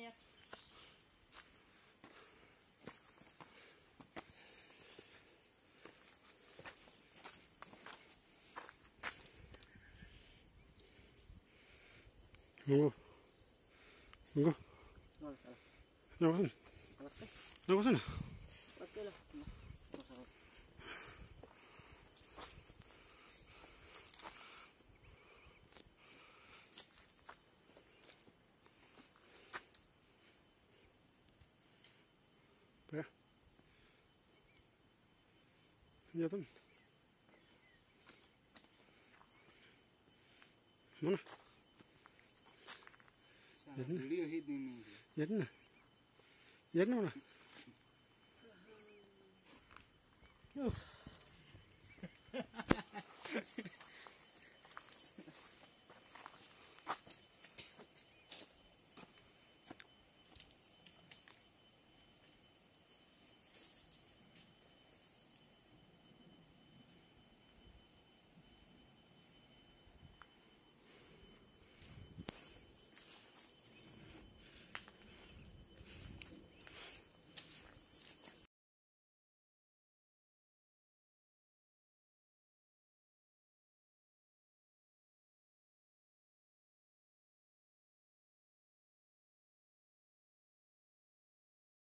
ya. 이거 이거. 나가선 Salah There. Yatın. Mana? Yerin. Yerin. Yerin ona. Of.